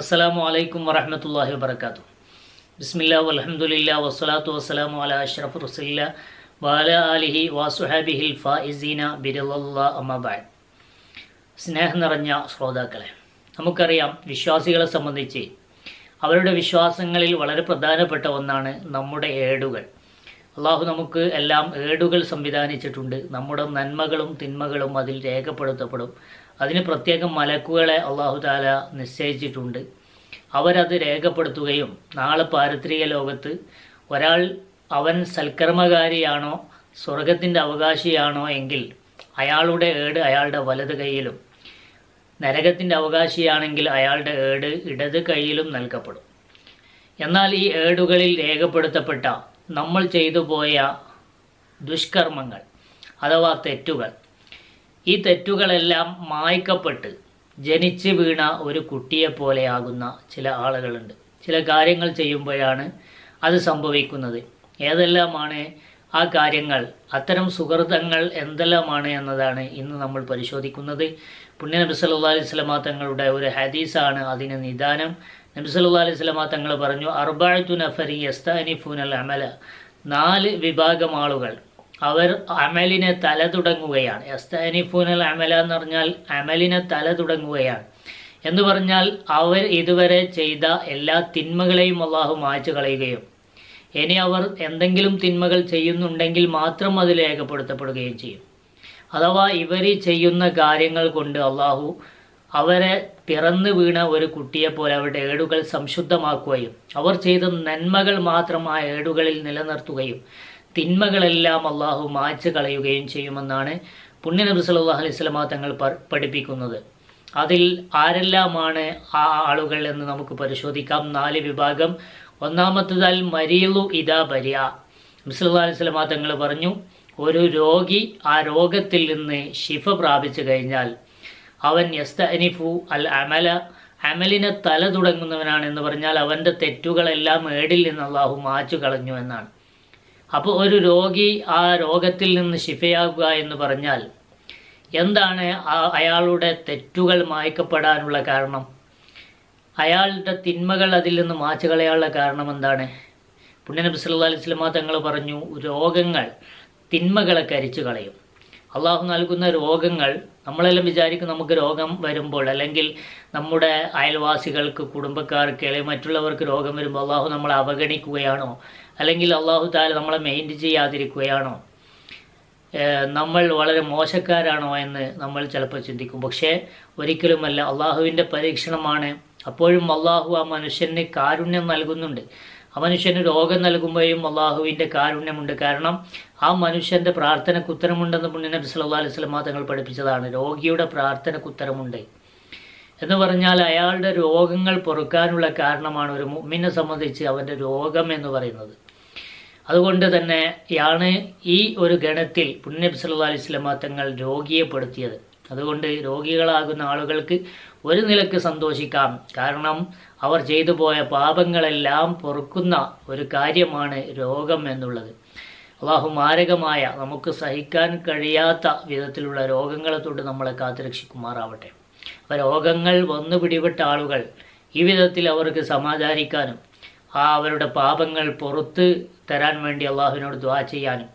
അസ്സലാമു അലൈക്കും വറഹ്മത്തുള്ളാഹി വബർക്കാത്തു ബിസ്മില്ല വലഹമുല്ല വസ്സലാത്തു വസ്സലാമു അലാ അഷ്റഫ് റസൂലില്ലാ വാല അലിഹി വാസുഹാബിഹിൽ ഫായിസീന ബിരല്ലാ അമ്മബായ് സ്നേഹം നിറഞ്ഞ ശ്രോതാക്കളെ നമുക്കറിയാം വിശ്വാസികളെ സംബന്ധിച്ച് അവരുടെ വിശ്വാസങ്ങളിൽ വളരെ പ്രധാനപ്പെട്ട ഒന്നാണ് നമ്മുടെ ഏടുകൾ. അള്ളാഹു നമുക്ക് എല്ലാം ഏടുകൾ സംവിധാനിച്ചിട്ടുണ്ട്. നമ്മുടെ നന്മകളും തിന്മകളും അതിൽ രേഖപ്പെടുത്തപ്പെടും. അതിന് പ്രത്യേകം മലക്കുകളെ അള്ളാഹു താല നിശ്ചയിച്ചിട്ടുണ്ട്. അവരത് രേഖപ്പെടുത്തുകയും നാളെ പാരത്രിക ലോകത്ത് ഒരാൾ അവൻ സൽക്കർമ്മകാരിയാണോ സ്വർഗത്തിന്റെ അവകാശിയാണോ എങ്കിൽ അയാളുടെ ഏട് അയാളുടെ വലത് കൈയിലും നരകത്തിന്റെ അവകാശിയാണെങ്കിൽ അയാളുടെ ഏട് ഇടത് കൈയിലും നൽകപ്പെടും. എന്നാൽ ഈ ഏടുകളിൽ രേഖപ്പെടുത്തപ്പെട്ട നമ്മൾ ചെയ്തു പോയ ദുഷ്കർമ്മങ്ങൾ അഥവാ തെറ്റുകൾ ഈ തെറ്റുകളെല്ലാം മായ്ക്കപ്പെട്ട് ജനിച്ച് വീണ ഒരു കുട്ടിയെ പോലെയാകുന്ന ചില ആളുകളുണ്ട്. ചില കാര്യങ്ങൾ ചെയ്യുമ്പോഴാണ് അത് സംഭവിക്കുന്നത്. ഏതെല്ലാമാണ് ആ കാര്യങ്ങൾ? അത്തരം സുഹൃതങ്ങൾ എന്തെല്ലാമാണ് എന്നതാണ് ഇന്ന് നമ്മൾ പരിശോധിക്കുന്നത്. പുണ്യ നബി സല്ലാ അലൈഹി സ്വലമാ തങ്ങളുടെ ഒരു ഹദീസാണ്. അതിന് നിദാനം. നബി സല്ലാ അലൈഹി സ്വലമാ തങ്ങൾ പറഞ്ഞു അർബാഴത്തു നഫരി യസ്താനിഫൂൻ അൽ അമല. നാല് വിഭാഗം ആളുകൾ. അവർ അമലിനെ തല തുടങ്ങുകയാണ്. യസ്താനിഫൂനൽ അമല എന്ന് പറഞ്ഞാൽ അമലിനെ തല തുടങ്ങുകയാണ്. എന്ന് പറഞ്ഞാൽ അവർ ഇതുവരെ ചെയ്ത എല്ലാ തിന്മകളെയും അള്ളാഹു മായ്ച്ചു കളയുകയും ഇനി അവർ എന്തെങ്കിലും തിന്മകൾ ചെയ്യുന്നുണ്ടെങ്കിൽ മാത്രം അത് രേഖപ്പെടുത്തപ്പെടുകയും ചെയ്യും. അഥവാ ഇവർ ചെയ്യുന്ന കാര്യങ്ങൾ കൊണ്ട് അള്ളാഹു അവരെ പിറന്നു വീണ ഒരു കുട്ടിയെപ്പോലെ അവരുടെ ഏടുകൾ സംശുദ്ധമാക്കുകയും അവർ ചെയ്ത നന്മകൾ മാത്രം ആ ഏടുകളിൽ നിലനിർത്തുകയും തിന്മകളെല്ലാം അള്ളാഹു മായ്ച്ചു കളയുകയും ചെയ്യുമെന്നാണ് പുണ്യ നബി സല്ലല്ലാഹു അലൈഹി സ്വലമ തങ്ങൾ പഠിപ്പിക്കുന്നത്. അതിൽ ആരെല്ലാമാണ് ആ ആളുകൾ എന്ന് നമുക്ക് പരിശോധിക്കാം. നാല് വിഭാഗം. ഒന്നാമത്തതാൽ മരിയലു ഇതാ ബരിയ നബിസ്വല്ലാ അലൈഹി സ്വലമ തങ്ങൾ പറഞ്ഞു ഒരു രോഗി ആ രോഗത്തിൽ നിന്ന് ശിഫ പ്രാപിച്ചു കഴിഞ്ഞാൽ അവൻ യസ്ത അനിഫു അൽ അമല അമലിനെ തല തുടങ്ങുന്നവനാണ് എന്ന് പറഞ്ഞാൽ അവന്റെ തെറ്റുകളെല്ലാം ഏടിൽ നിന്ന് അള്ളാഹു മാച്ചു കളഞ്ഞു എന്നാണ്. അപ്പോൾ ഒരു രോഗി ആ രോഗത്തിൽ നിന്ന് ശിഫയാകുക എന്ന് പറഞ്ഞാൽ എന്താണ് അയാളുടെ തെറ്റുകൾ മായ്ക്കപ്പെടാനുള്ള കാരണം? അയാളുടെ തിന്മകൾ അതിൽ നിന്ന് മാച്ചു കളയാനുള്ള കാരണം എന്താണ്? പുണ്യനബി സല്ലാ അലൈഹി സ്വലമ തങ്ങൾ പറഞ്ഞു രോഗങ്ങൾ തിന്മകളെ കരിച്ചു കളയും. അള്ളാഹു നൽകുന്ന രോഗങ്ങൾ നമ്മളെല്ലാം വിചാരിക്കും നമുക്ക് രോഗം വരുമ്പോൾ അല്ലെങ്കിൽ നമ്മുടെ അയൽവാസികൾക്ക് കുടുംബക്കാർക്ക് അല്ലെങ്കിൽ മറ്റുള്ളവർക്ക് രോഗം വരുമ്പോൾ അള്ളാഹു നമ്മളെ അവഗണിക്കുകയാണോ? അല്ലെങ്കിൽ അള്ളാഹു താല നമ്മളെ മെയിന്റ് ചെയ്യാതിരിക്കുകയാണോ? നമ്മൾ വളരെ മോശക്കാരാണോ എന്ന് നമ്മൾ ചിലപ്പോൾ ചിന്തിക്കും. പക്ഷേ ഒരിക്കലുമല്ല അള്ളാഹുവിന്റെ പരീക്ഷണമാണ്. അപ്പോഴും അള്ളാഹു ആ മനുഷ്യന് കാരുണ്യം നൽകുന്നുണ്ട്. ആ മനുഷ്യന് രോഗം നൽകുമ്പോഴും അള്ളാഹുവിന്റെ കാരുണ്യമുണ്ട്. കാരണം ആ മനുഷ്യന്റെ പ്രാർത്ഥനയ്ക്ക് ഉത്തരമുണ്ടെന്ന് പുണ്യ നബി സല്ലാ അലൈഹി സ്വലമാ തങ്ങൾ പഠിപ്പിച്ചതാണ്. രോഗിയുടെ പ്രാർത്ഥനയ്ക്ക് ഉത്തരമുണ്ട്. എന്ന് പറഞ്ഞാൽ അയാളുടെ രോഗങ്ങൾ പൊറുക്കാനുള്ള കാരണമാണ് ഒരു മുമ്മിനെ സംബന്ധിച്ച് അവന്റെ രോഗം എന്ന് പറയുന്നത്. അതുകൊണ്ട് തന്നെ ആണ് ഈ ഒരു ഗണത്തിൽ പുണ്യബ് സല്ലാ അലൈഹി സ്വലമാ തങ്ങൾ രോഗിയെ പെടുത്തിയത് അതുകൊണ്ട് രോഗികളാകുന്ന ആളുകൾക്ക് ഒരു നിലയ്ക്ക് സന്തോഷിക്കാം. കാരണം അവർ ചെയ്തു പോയ പാപങ്ങളെല്ലാം പൊറുക്കുന്ന ഒരു കാര്യമാണ് രോഗം എന്നുള്ളത്. അള്ളാഹു മാരകമായ നമുക്ക് സഹിക്കാൻ കഴിയാത്ത വിധത്തിലുള്ള രോഗങ്ങളെ തൊട്ട് നമ്മളെ കാത്തുരക്ഷിക്കുമാറാവട്ടെ. അപ്പോൾ രോഗങ്ങൾ വന്നു പിടിപെട്ട ആളുകൾ ഈ വിധത്തിൽ അവർക്ക് സമാധാനിക്കാനും ആ അവരുടെ പാപങ്ങൾ പുറത്ത് തരാൻ വേണ്ടി അള്ളാഹുവിനോട് ദ്വാ ചെയ്യാനും.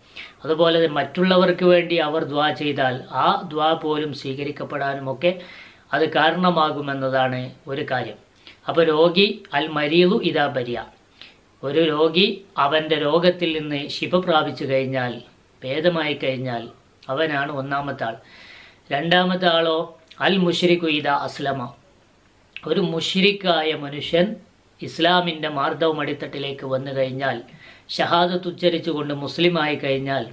അതുപോലെ മറ്റുള്ളവർക്ക് വേണ്ടി അവർ ദ്വാ ചെയ്താൽ ആ ദ്വാ പോലും സ്വീകരിക്കപ്പെടാനുമൊക്കെ അത് കാരണമാകുമെന്നതാണ് ഒരു കാര്യം. അപ്പോൾ രോഗി അൽ മരീലു ഇതാ ബരിയ. ഒരു രോഗി അവന്റെ രോഗത്തിൽ നിന്ന് ശിഫ പ്രാപിച്ചു കഴിഞ്ഞാൽ ഭേദമായി കഴിഞ്ഞാൽ അവനാണ് ഒന്നാമത്തെ ആൾ. രണ്ടാമത്തെ ആളോ അൽ മുഷരിഖു ഇത അസ്ലമ. ഒരു മുഷിരിക്കായ മനുഷ്യൻ ഇസ്ലാമിന്റെ മാർദ്ദവം അടിത്തട്ടിലേക്ക് വന്നു കഴിഞ്ഞാൽ ഷഹാദത്ത് ഉച്ചരിച്ചുകൊണ്ട് മുസ്ലിമായി കഴിഞ്ഞാൽ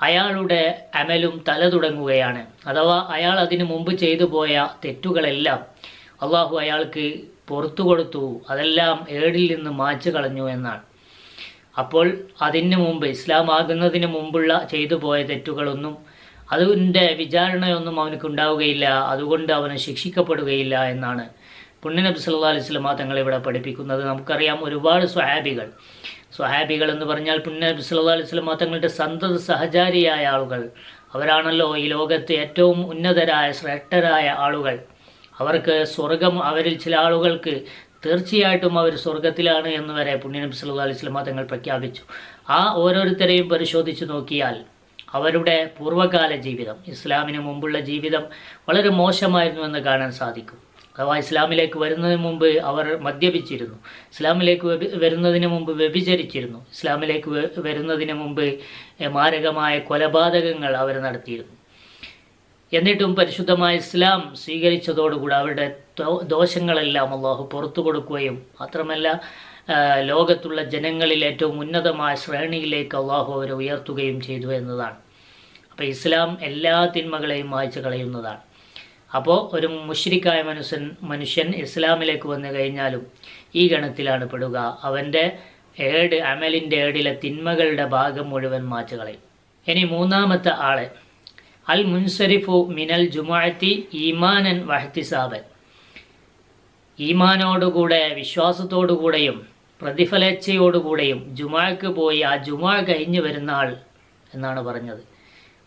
അയാളുടെ അമലും തല തുടങ്ങുകയാണ്. അഥവാ അയാൾ അതിനു മുമ്പ് ചെയ്തു പോയ തെറ്റുകളെല്ലാം അള്ളാഹു അയാൾക്ക് പുറത്തു കൊടുത്തു. അതെല്ലാം ഏടിൽ നിന്ന് മാച്ചു കളഞ്ഞു എന്നാണ്. അപ്പോൾ അതിന് മുമ്പ് ഇസ്ലാം ആകുന്നതിന് മുമ്പുള്ള ചെയ്തു പോയ തെറ്റുകളൊന്നും അതിന്റെ വിചാരണയൊന്നും അവനക്ക് ഉണ്ടാവുകയില്ല അതുകൊണ്ട് അവന് ശിക്ഷിക്കപ്പെടുകയില്ല എന്നാണ് പുണ്യനബി സല്ലാ അലൈഹി സ്വലമ തങ്ങളെ ഇവിടെ പഠിപ്പിക്കുന്നത്. നമുക്കറിയാം ഒരുപാട് സ്വഹാബികൾ. സ്വഹാബികൾ എന്ന് പറഞ്ഞാൽ പുണ്യ നബി സല്ലാ അലൈഹി സ്വലമ തങ്ങളുടെ സന്തത സഹചാരിയായ ആളുകൾ. അവരാണല്ലോ ഈ ലോകത്ത് ഏറ്റവും ഉന്നതരായ ശ്രേഷ്ഠരായ ആളുകൾ. അവർക്ക് സ്വർഗം അവരിൽ ചില ആളുകൾക്ക് തീർച്ചയായിട്ടും അവർ സ്വർഗത്തിലാണ് എന്ന് വരെ പുണ്യനബി സല്ലാ അലൈഹി വസല്ലം തങ്ങൾ പ്രഖ്യാപിച്ചു. ആ ഓരോരുത്തരെയും പരിശോധിച്ച് നോക്കിയാൽ അവരുടെ പൂർവകാല ജീവിതം ഇസ്ലാമിന് മുമ്പുള്ള ജീവിതം വളരെ മോശമായിരുന്നു എന്ന് കാണാൻ സാധിക്കും. അഥവാ ഇസ്ലാമിലേക്ക് വരുന്നതിന് മുമ്പ് അവർ മദ്യപിച്ചിരുന്നു. ഇസ്ലാമിലേക്ക് വരുന്നതിന് മുമ്പ് വ്യഭിചരിച്ചിരുന്നു. ഇസ്ലാമിലേക്ക് വരുന്നതിന് മുമ്പ് മാരകമായ കൊലപാതകങ്ങൾ അവർ നടത്തിയിരുന്നു. എന്നിട്ടും പരിശുദ്ധമായ ഇസ്ലാം സ്വീകരിച്ചതോടുകൂടി അവരുടെ ദോഷങ്ങളെല്ലാം അള്ളാഹു പുറത്തു കൊടുക്കുകയും മാത്രമല്ല ലോകത്തുള്ള ജനങ്ങളിൽ ഏറ്റവും ഉന്നതമായ ശ്രേണിയിലേക്ക് അള്ളാഹു അവരെ ഉയർത്തുകയും ചെയ്തു എന്നതാണ്. അപ്പോൾ ഇസ്ലാം എല്ലാ തിന്മകളെയും മായ്ച്ചു കളയുന്നതാണ്. അപ്പോൾ ഒരു മുഷ്രിക്കായ മനുഷ്യൻ മനുഷ്യൻ ഇസ്ലാമിലേക്ക് വന്നു കഴിഞ്ഞാലും ഈ ഗണത്തിലാണ് പെടുക. അവന്റെ ഏട് അമലിന്റെ ഏടിലെ തിന്മകളുടെ ഭാഗം മുഴുവൻ മാച്ചു ഇനി മൂന്നാമത്തെ ആൾ അൽ മുൻസരിഫു മിനൽ ജുമാഅത്തി ഈമാനൻ വഹ്തിസാബൻ. ഈമാനോടുകൂടെ വിശ്വാസത്തോടുകൂടെയും പ്രതിഫലേച്ഛയോടുകൂടെയും ജുമാക്ക് പോയി ആ ജുമാ കഴിഞ്ഞു വരുന്ന ആൾ എന്നാണ് പറഞ്ഞത്.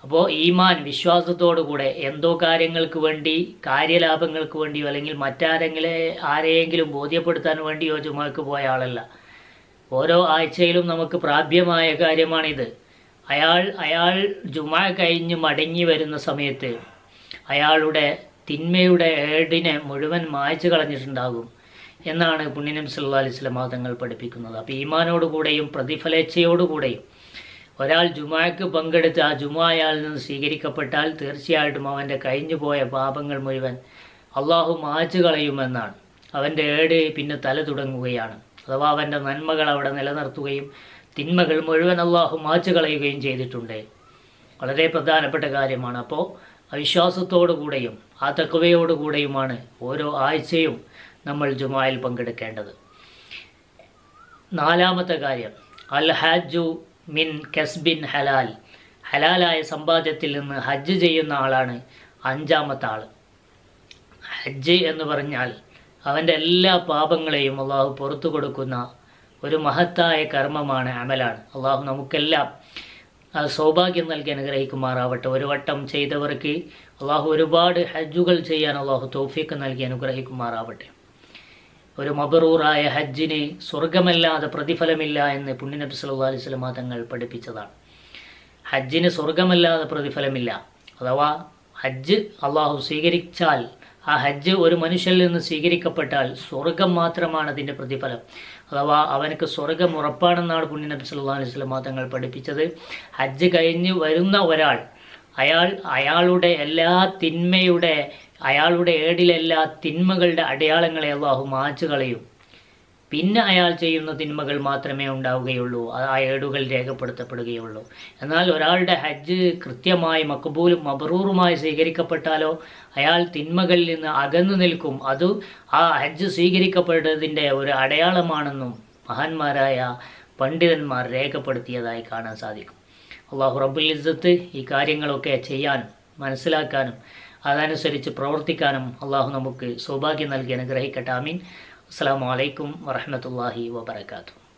അപ്പോൾ ഈമാൻ വിശ്വാസത്തോടുകൂടെ എന്തോ കാര്യങ്ങൾക്ക് വേണ്ടി കാര്യലാഭങ്ങൾക്ക് വേണ്ടിയോ അല്ലെങ്കിൽ മറ്റാരെങ്കിലും ആരെയെങ്കിലും ബോധ്യപ്പെടുത്താൻ വേണ്ടിയോ ചുമക്ക് പോയ ആളല്ല. ഓരോ ആഴ്ചയിലും നമുക്ക് പ്രാപ്യമായ കാര്യമാണിത്. അയാൾ അയാൾ ജുമ കഴിഞ്ഞ് മടങ്ങി വരുന്ന സമയത്ത് അയാളുടെ തിന്മയുടെ ഏടിനെ മുഴുവൻ മായച്ചു കളഞ്ഞിട്ടുണ്ടാകും എന്നാണ് പുണ്യനം സല്ലാ അലൈഹി വസല്ലം തങ്ങൾ പഠിപ്പിക്കുന്നത്. അപ്പോൾ ഈമാനോടുകൂടെയും പ്രതിഫലേച്ഛയോടുകൂടെയും ഒരാൾ ജുമാക്ക് പങ്കെടുത്ത് ആ ജുമായാൽ നിന്ന് സ്വീകരിക്കപ്പെട്ടാൽ തീർച്ചയായിട്ടും അവന്റെ കഴിഞ്ഞുപോയ പാപങ്ങൾ മുഴുവൻ അള്ളാഹു മാച്ചു കളയുമെന്നാണ്. അവന്റെ ഏട് പിന്നെ തല തുടങ്ങുകയാണ്. അഥവാ അവന്റെ നന്മകൾ അവിടെ നിലനിർത്തുകയും തിന്മകൾ മുഴുവൻ അള്ളാഹു മാച്ചു കളയുകയും ചെയ്തിട്ടുണ്ട്. വളരെ പ്രധാനപ്പെട്ട കാര്യമാണ്. അപ്പോൾ അവിശ്വാസത്തോടുകൂടെയും ആ തക്കവയോടുകൂടെയുമാണ് ഓരോ ആഴ്ചയും നമ്മൾ ജുമായിൽ പങ്കെടുക്കേണ്ടത്. നാലാമത്തെ കാര്യം അൽ ഹജ്ജു മിൻ കസ്ബിൻ ഹലാൽ. ഹലാലായ സമ്പാദ്യത്തിൽ നിന്ന് ഹജ്ജ് ചെയ്യുന്ന ആളാണ് അഞ്ചാമത്തെ ആൾ ഹജ്ജ് എന്ന് പറഞ്ഞാൽ അവന്റെ എല്ലാ പാപങ്ങളെയും അള്ളാഹു പുറത്തു കൊടുക്കുന്ന ഒരു മഹത്തായ കർമ്മമാണ് അമലാണ്. അള്ളാഹു നമുക്കെല്ലാം സൗഭാഗ്യം നൽകി അനുഗ്രഹിക്കുമാറാവട്ടെ. ഒരു വട്ടം ചെയ്തവർക്ക് അള്ളാഹു ഒരുപാട് ഹജ്ജുകൾ ചെയ്യാൻ അള്ളാഹു തോഫിക്ക് നൽകി അനുഗ്രഹിക്കുമാറാവട്ടെ. ഒരു മബറൂറായ ഹജ്ജിന് സ്വർഗമല്ലാതെ പ്രതിഫലമില്ല എന്ന് പുണ്യനബി സല്ലല്ലാഹു അലൈഹി സ്വലമ തങ്ങൾ പഠിപ്പിച്ചതാണ്. ഹജ്ജിന് സ്വർഗമല്ലാതെ പ്രതിഫലമില്ല. അഥവാ ഹജ്ജ് അള്ളാഹു സ്വീകരിച്ചാൽ ആ ഹജ്ജ് ഒരു മനുഷ്യനിൽ നിന്ന് സ്വീകരിക്കപ്പെട്ടാൽ സ്വർഗം മാത്രമാണ് അതിന്റെ പ്രതിഫലം. അഥവാ അവനക്ക് സ്വർഗം ഉറപ്പാണെന്നാണ് പുണ്യനബി സല്ലല്ലാഹു അലൈഹി വസല്ലം തങ്ങൾ പഠിപ്പിച്ചത്. ഹജ്ജ് കഴിഞ്ഞ് വരുന്ന ഒരാൾ അയാൾ അയാളുടെ എല്ലാ തിന്മയുടെ അയാളുടെ ഏടിലെല്ലാ തിന്മകളുടെ അടയാളങ്ങളെ അള്ളാഹു മാച്ചു കളയും. പിന്നെ അയാൾ ചെയ്യുന്ന തിന്മകൾ മാത്രമേ ഉണ്ടാവുകയുള്ളൂ. ആ ഏടുകൾ രേഖപ്പെടുത്തപ്പെടുകയുള്ളൂ. എന്നാൽ ഒരാളുടെ ഹജ്ജ് കൃത്യമായി മക്കബൂലും മബറൂറുമായി സ്വീകരിക്കപ്പെട്ടാലോ അയാൾ തിന്മകളിൽ നിന്ന് അകന്നു നിൽക്കും. അത് ആ ഹജ്ജ് സ്വീകരിക്കപ്പെട്ടതിന്റെ ഒരു അടയാളമാണെന്നും മഹാന്മാരായ പണ്ഡിതന്മാർ രേഖപ്പെടുത്തിയതായി കാണാൻ സാധിക്കും. അള്ളാഹു റബ്ബുൽ ഇസ്സത്ത് ഈ കാര്യങ്ങളൊക്കെ ചെയ്യാനും മനസ്സിലാക്കാനും അതനുസരിച്ച് പ്രവർത്തിക്കാനും അള്ളാഹു നമുക്ക് സൗഭാഗ്യം നൽകി അനുഗ്രഹിക്കട്ടെ. ആമീൻ. അസ്സാം വലൈക്കും വറഹമത്തല്ലാഹി വബർക്കാത്തു